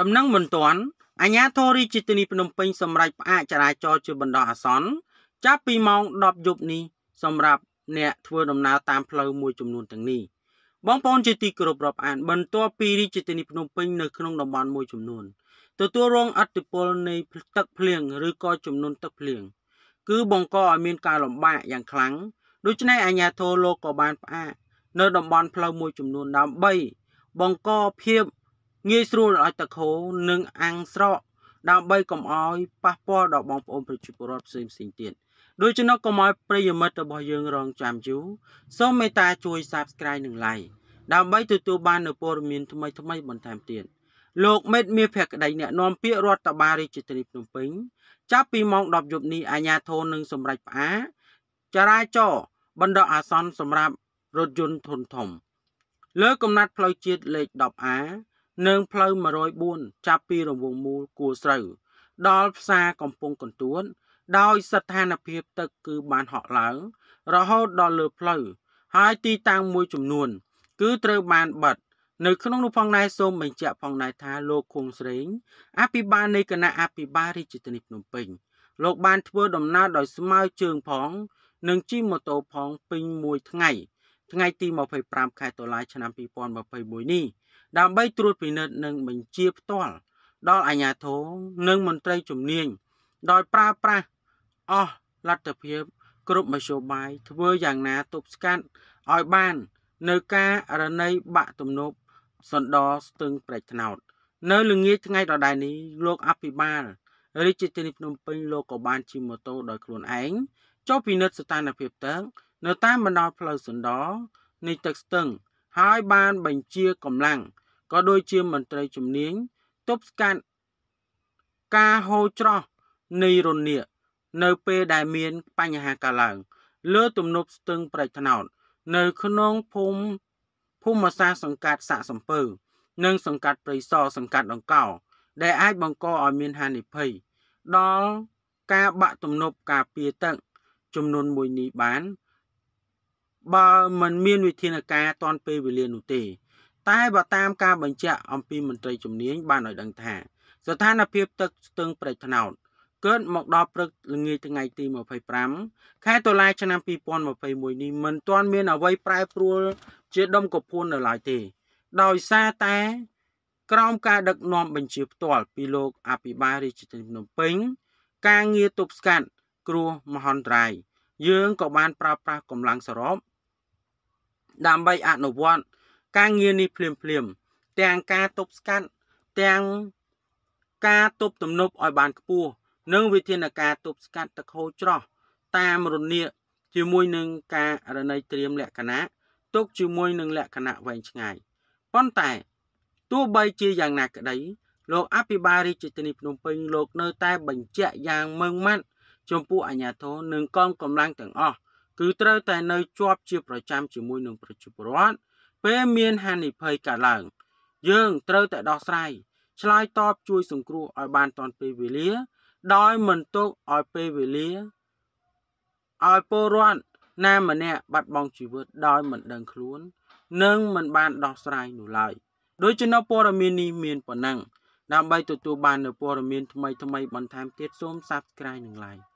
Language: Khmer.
ដំណឹងមិនទាន់អាជ្ញាធររាជធានីភ្នំពេញសម្រេចផ្អាកចរាចរណ៍ជាបណ្ដោះអាសន្នចាប់ពីម៉ោង10យប់នេះសម្រាប់អ្នកធ្វើដំណើរតាមផ្លូវមួយចំនួនទាំងនេះបងប្អូនជាទីគោរពរាប់អានបន្ទាប់ពីរាជធានីភ្នំពេញនៅក្នុងតំបន់មួយចំនួនទទួលរងអតិពលនៃទឹកភ្លៀងឬក៏ចំនួនទឹកភ្លៀងគឺបង្កឲ្យមានការលំបាកយ៉ាងខ្លាំងដូច្នេះអាជ្ញាធរលោកក៏បានផ្អាកនៅតំបន់ផ្លូវមួយចំនួនដើម្បីបង្កភាព ងាយស្រួលឲ្យទឹកហូរនិងអាំងស្រកដើម្បីកុំឲ្យប៉ះពាល់ដល់បងប្អូនប្រជាពលរដ្ឋផ្សេងផ្សេងទៀតដូច្នោះកុំឲ្យប្រិយមិត្តរបស់យើងរងចាំយូរសូមមេត្តាជួយ Subscribe និង Like ដើម្បីទទួលបាននូវព័ត៌មានថ្មីថ្មីបន្ថែមទៀតលោកមេតមាភក្តីអ្នកនាំពាក្យរដ្ឋបាលរាជធានីភ្នំពេញចាប់ពីម៉ោង10យប់នេះអាជ្ញាធរនឹងសម្រេចផ្អាកចរាចរណ៍បណ្ដោះអាសន្នសម្រាប់រថយន្តធុនធំ លើកំណត់ផ្លូវជាតិលេខ 10A និងផ្លូវ104ចាប់ពីរង្វង់មូលគួស្រូវ ដល់ផ្សារកំពង់កន្ទួនដោយស្ថានភាពទឹកគឺបានហក់ឡើង រហូតដល់លើផ្លូវហើយទីតាំងមួយចំនួន គឺត្រូវបានបិទនៅក្នុងនោះផងដែរសូមបញ្ជាក់ផងដែរថាលោកឃុំស្រេងអភិបាលនៃគណៈអភិបាលរាជធានីភ្នំពេញលោកបានធ្វើដំណើរដោយស្មើជើងផង និងជិះម៉ូតូផងពេញមួយថ្ងៃ ថ្ងៃទី25ខែតុលាឆ្នាំ2021នេះដើម្បីត្រួតពិនិត្យនិងបញ្ជាផ្ទាល់ដល់អាជ្ញាធរនិងមន្ត្រីជំនាញដោយប្រើប្រាស់អស់លទ្ធភាពគ្រប់មធ្យោបាយធ្វើយ៉ាងណាទប់ស្កាត់ឲ្យបាននៅការរណីបាក់ទំនប់សណ្ដោស្ទឹងប្រែកថ្នោតនៅល្ងាចថ្ងៃដដែលនេះលោកអភិបាលរាជធានីភ្នំពេញលោកក៏បានជិះម៉ូតូដោយខ្លួនឯងចុះពិនិត្យស្ថានភាពទឹក នៅតាមបណ្ដោយផ្លូវសណ្ដោនៃទឹកស្ទឹង ហើយបានបញ្ជាកម្លាំងក៏ដូចជាមន្ត្រីជំនាញទប់ស្កាត់ការហូរច្រោះនៃរនាកនៅពេលដែលមានបញ្ហាកើតឡើង លើទំនប់ស្ទឹងប្រែកថ្នោតនៅក្នុងភូមិភូមិសាស្ត្រសង្កាត់សាក់សំពើ និងសង្កាត់ព្រៃសរសង្កាត់ដង្កោ ដែលអាចបង្កឲ្យមានហានិភ័យដល់ការបាក់ទំនប់ការពារទឹកចំនួនមួយនេះបាន បើមិនមានវិធានការតាន់ពេលវេលានោះទេ តែបើតាមការបញ្ជាក់អំពីមន្ត្រីជំនាញបានឲ្យដឹងថា ស្ថានភាពទឹកស្ទឹងព្រែកថ្នោតកើតមកដល់ព្រឹកល្ងាចថ្ងៃទី25ខែតុលាឆ្នាំ2021នេះមិនទាន់មានអ្វីប្រែប្រួលជាដុំកពួននៅឡើយទេ ដោយសារតែក្រោមការដឹកនាំបញ្ជាផ្ទាល់ពីលោកអភិបាលរាជធានីភ្នំពេញ ការងារទប់ស្កាត់គ្រោះមហន្តរាយយើងក៏បានប្រើប្រាស់កម្លាំងសរុប ដើម្បីអនុវត្តការងារនេះភ្លាមភ្លាមទាំងការទប់ស្កាត់ទាំងការទប់ទំនប់ឲ្យបានខ្ពស់និងវិធានការទប់ស្កាត់ទឹកហូរច្រោះតាមរនាកជាមួយនឹងការរណីត្រៀមលក្ខណៈទុកជាមួយនឹងលក្ខណៈវែងឆ្ងាយប៉ុន្តែទោះបីជាយ៉ាងណាក្តីលោកអភិបាលរាជធានីភ្នំពេញលោកនៅតែបញ្ជាក់យ៉ាងម៉ឺងម៉ាត់ចំពោះអាជ្ញាធរនិងកងកម្លាំងទាំងអស់ គឺត្រូវតែនៅជាប់ជាប្រចាំជាមួយនឹងប្រជាពលរដ្ឋពេលមានហានិភ័យកើតឡើង យើងត្រូវតែដោះស្រាយឆ្លើយតបជួយសង្គ្រោះឲ្យបានទាន់ពេលវេលា ដោយមិនទុកឲ្យពេលវេលាឲ្យពលរដ្ឋណាម្នាក់បាត់បង់ជីវិតដោយមិនដឹងខ្លួន និងមិនបានដោះស្រាយនោះឡើយដូច្នោះព័ត៌មាននេះមានប៉ុណ្ណឹងដើម្បីទទួលបាននូវព័ត៌មានថ្មីៗបន្ថែមទៀតសូម Subscribe និង Like